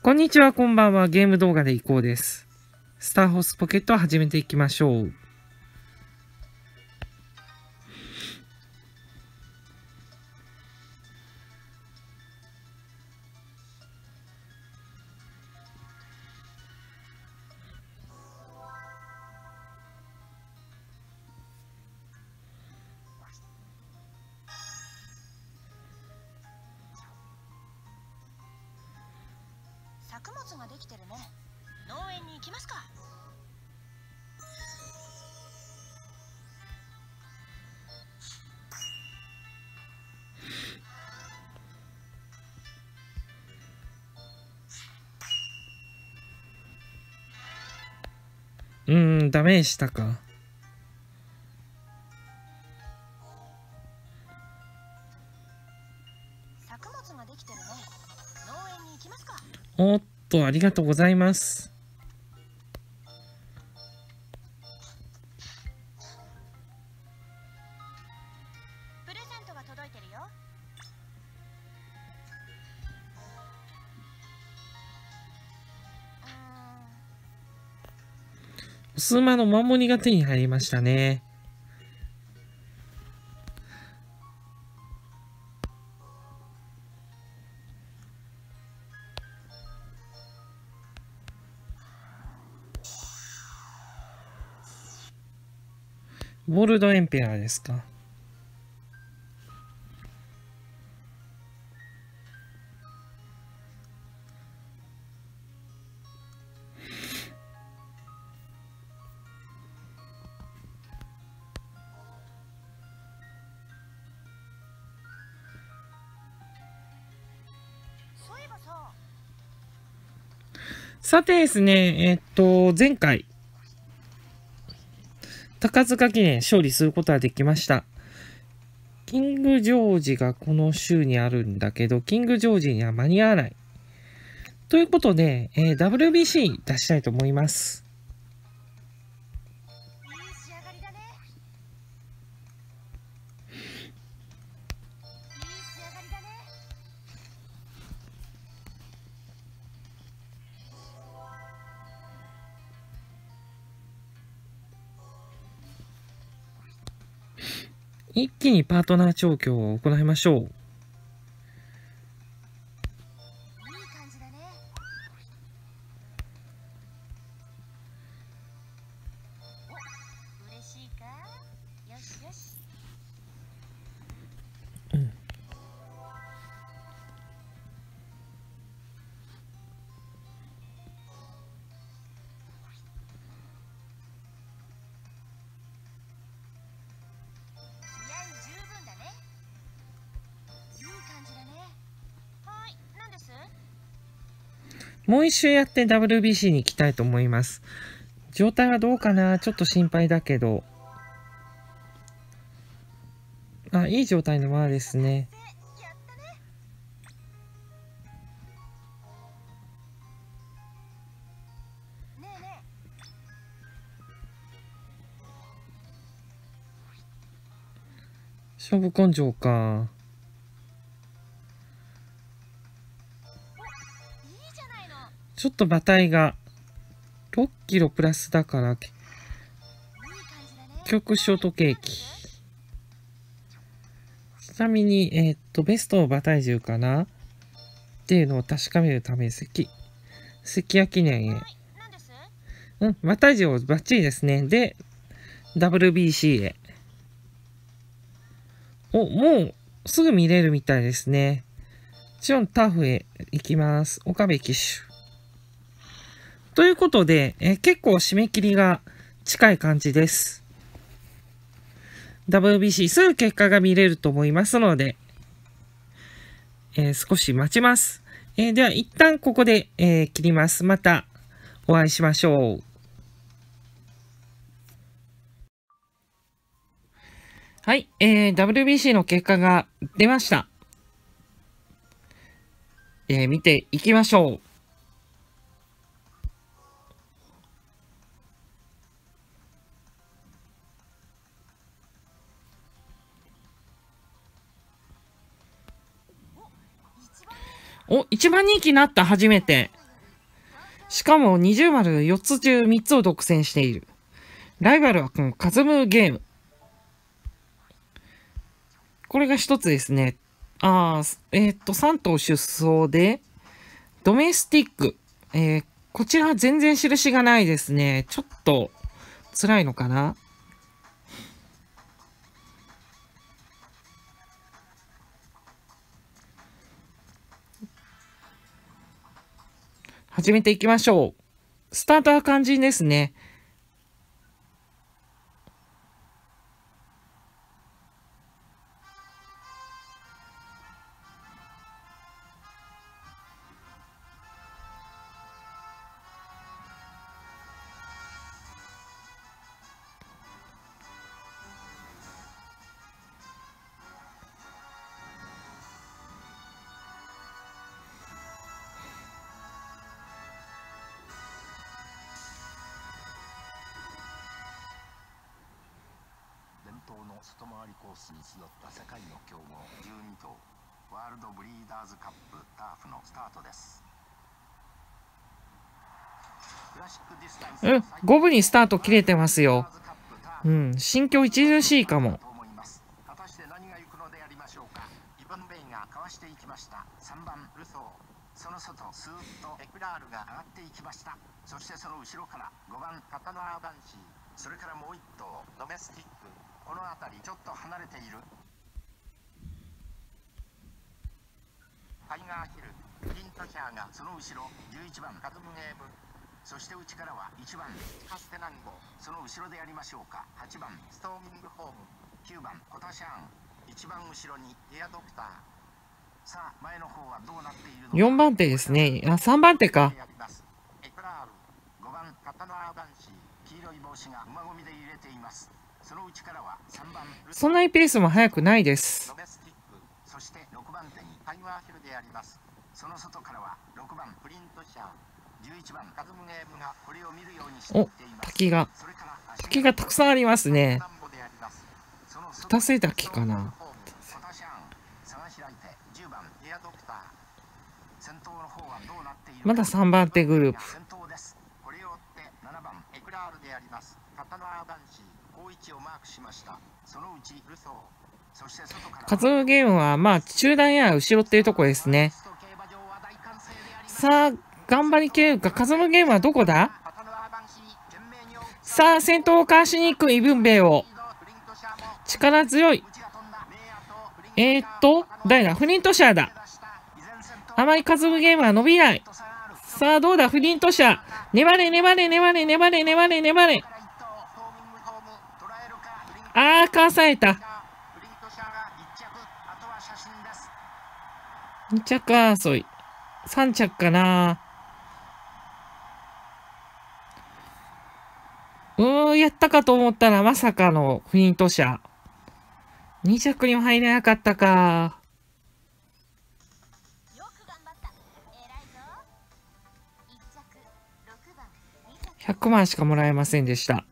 こんにちは、こんばんは。ゲーム動画でいこうです。スターホースポケットを始めていきましょう。作物ができてるね農園に行きますか。うーん、ダメでしたか？作物ができてるねおっと、ありがとうございます。プレゼントが届いてるようーんおすまの守りが手に入りましたね。ボルドエンペラーですか？さてですね、えっと、前回、高塚記念勝利することができました。キングジョージがこの週にあるんだけど、キングジョージには間に合わない。ということで、えー WBC 出したいと思います。一気にパートナー調教を行いましょう。もう一周やって WBC に行きたいと思います。状態はどうかな？ちょっと心配だけど。あ、いい状態のままですね。勝負根性か。ちょっと馬体が6キロプラスだから、極ショートケーキ。ちなみに、えーっと、ベスト馬体重かな？っていうのを確かめるため関、関谷記念へ。うん、馬体重バッチリですね。で、WBC へ。お、もうすぐ見れるみたいですね。チオンターフへ行きます。岡部騎手。ということで、え結構締め切りが近い感じです。WBC すぐ結果が見れると思いますので、えー少し待ちます。えーでは一旦ここで、えー切ります。またお会いしましょう。はい、えー WBC の結果が出ました。えー見ていきましょう。お、一番人気になった、初めて。しかも20丸4つ中3つを独占している。ライバルはこのカズムゲーム。これが一つですね。ああ、えー、っと、3頭出走で、ドメスティック。えー、こちら全然印がないですね。ちょっと辛いのかな？始めていきましょう。スタートは肝心ですね。外回りコースに集った世界の強豪12頭ワールドブリーダーズカップターフのスタートです。うん、5分にスタート切れてますよ。ううんん、心境著しいかも。果たして何が行くのでありましょうか。イバンベイがかわしていきました。3番ルソー。その外スーッとエクラールが上がっていきました。そしてその後ろから5番カタノアバンシーそれからもう1頭ドメスティックこの辺りちょっと離れている。タイガーヒルクリントシャーがその後ろ11番カズムゲーム。そして内からは1番カステナンゴその後ろでやりましょうか。8番ストーミングホーム。9番コタシャーン。一番後ろにエアドクター。さあ前の方はどうなっているのか。4番手ですね。あ、3番手か。エクラール。5番カタノアバンシー黄色い帽子が馬込みで入れていますその内からは3番ルそんなにペースも速くないですそして6番手にタイガーヒルでありますその外からは6番プリントシャー11番カズムゲームがこれを見るようにしていお滝が。滝がたくさんありますね。二瀬滝かな。コタシャン差が開いて10番エアドクター先頭の方はどうなっているかまだ3番手グループ。ズムゲームは、まあ、中段や後ろっていうとこですね。さあ、頑張りきれるか。カズムゲームはどこだ？さあ、先頭をかわしに行くイブンベイを。力強い。えー、っと、誰だ？フリントシャーだ。あまりカズムゲームは伸びない。さあ、どうだ？フリントシャー。粘れ、粘れ、粘れ、粘れ、粘れ、粘れ。あー、かわされた。2着争い。3着かな。うーん、やったかと思ったらまさかのフリント車。2着にも入れなかったか。よく頑張った偉いぞ1着6番2着100万しかもらえませんでした。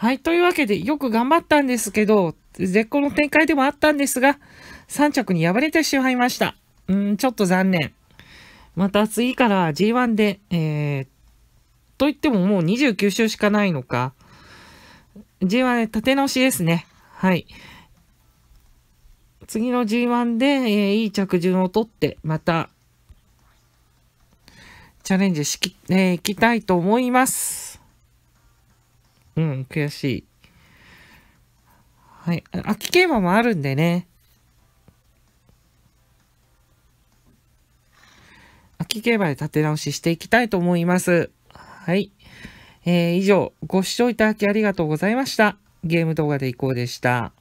はい、というわけでよく頑張ったんですけど、絶好の展開でもあったんですが、3着に敗れてしまいました。うん、ちょっと残念。また次から G1 で、えー、と言ってももう29週しかないのか。G1 で立て直しですね。はい。次の G1 で、えーいい着順を取って、また、チャレンジしき、えーいきたいと思います。うん、悔しい。はい。秋競馬もあるんでね。秋競馬で立て直ししていきたいと思います。はい。えー以上、ご視聴いただきありがとうございました。ゲーム動画でいこうでした。